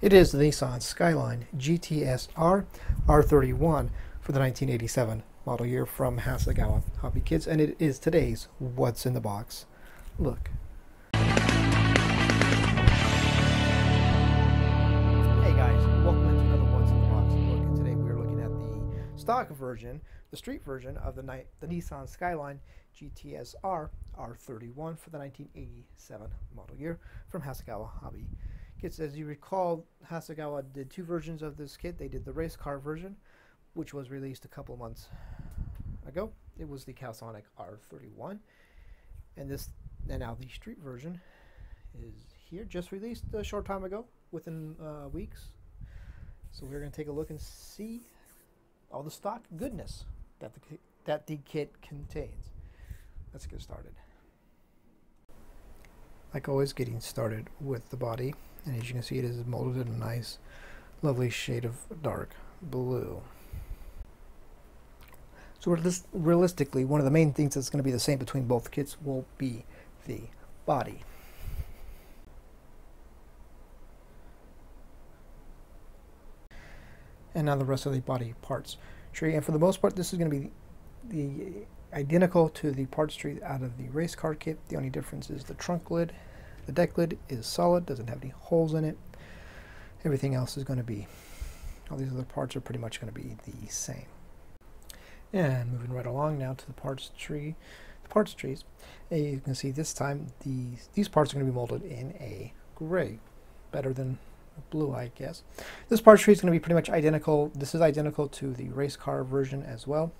It is the Nissan Skyline GTS-R R31 for the 1987 model year from Hasegawa Hobby Kits, and it is today's What's in the Box look. Hey guys, welcome into another What's in the Box look, and today we are looking at the stock version, the street version of the, ni the Nissan Skyline GTS-R R31 for the 1987 model year from Hasegawa Hobby kits. As you recall, Hasegawa did two versions of this kit. They did the race car version, which was released a couple months ago. It was the Calsonic R31. And this, and now the street version is here, just released a short time ago, within uh, weeks. So we're going to take a look and see all the stock goodness that the, that the kit contains. Let's get started. Like always, getting started with the body and as you can see it is molded in a nice lovely shade of dark blue. So realistically one of the main things that's going to be the same between both kits will be the body. And now the rest of the body parts tree. And for the most part this is going to be the identical to the parts tree out of the race car kit. The only difference is the trunk lid the deck lid is solid, doesn't have any holes in it. Everything else is going to be, all these other parts are pretty much going to be the same. And moving right along now to the parts tree, the parts trees, and you can see this time these, these parts are going to be molded in a gray, better than blue I guess. This parts tree is going to be pretty much identical, this is identical to the race car version as well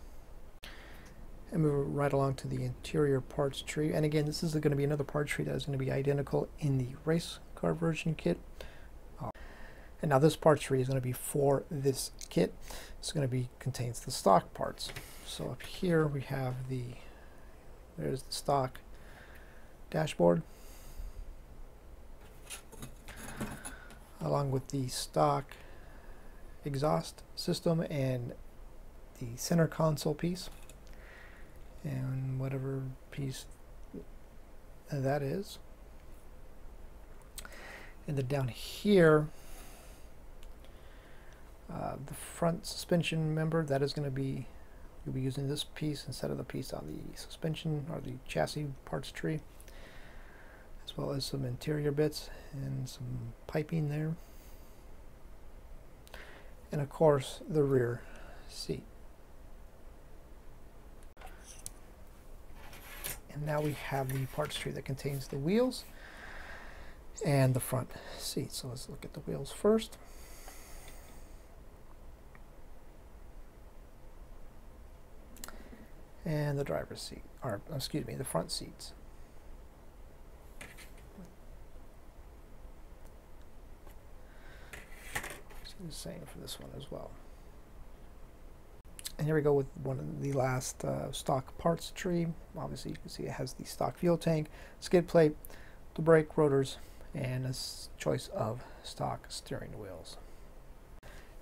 and move right along to the interior parts tree. And again, this is going to be another parts tree that is going to be identical in the race car version kit. Uh, and now this parts tree is going to be for this kit. It's going to be contains the stock parts. So up here we have the there's the stock dashboard along with the stock exhaust system and the center console piece and whatever piece that is. And then down here, uh, the front suspension member, that is going to be, you'll be using this piece instead of the piece on the suspension or the chassis parts tree, as well as some interior bits and some piping there. And of course, the rear seat. And now we have the parts tree that contains the wheels and the front seat. So let's look at the wheels first. And the driver's seat, or excuse me, the front seats. the same for this one as well. And here we go with one of the last uh, stock parts tree. Obviously, you can see it has the stock fuel tank, skid plate, the brake rotors, and a choice of stock steering wheels.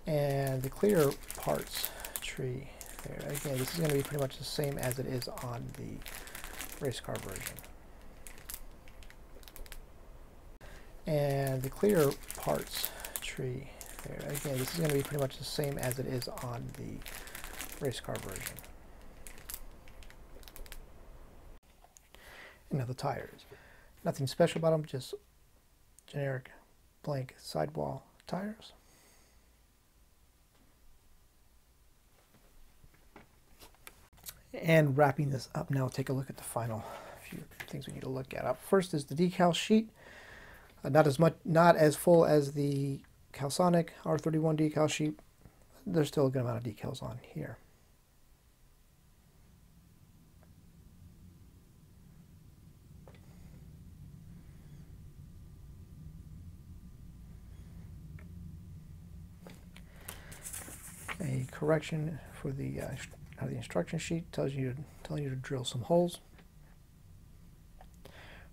And the clear parts tree there. Again, this is going to be pretty much the same as it is on the race car version. And the clear parts tree there. Again, this is going to be pretty much the same as it is on the race car version. And now the tires. Nothing special about them, just generic blank sidewall tires. And wrapping this up now, take a look at the final few things we need to look at. Up first is the decal sheet. Uh, not as much, not as full as the Calsonic R31 decal sheet. There's still a good amount of decals on here. A correction for the uh, the instruction sheet tells you telling you to drill some holes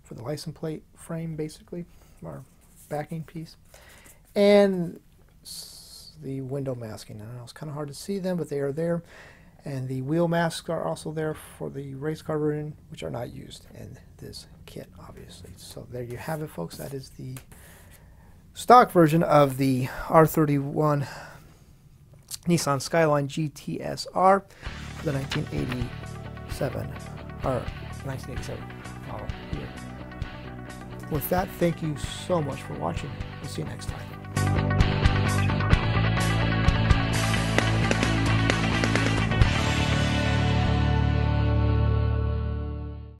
for the license plate frame basically or backing piece and the window masking. I know it's kind of hard to see them but they are there and the wheel masks are also there for the race car version which are not used in this kit obviously. So there you have it folks. That is the stock version of the R31 Nissan Skyline GTSR for the 1987 or 1987 model. With that, thank you so much for watching. We'll see you next time.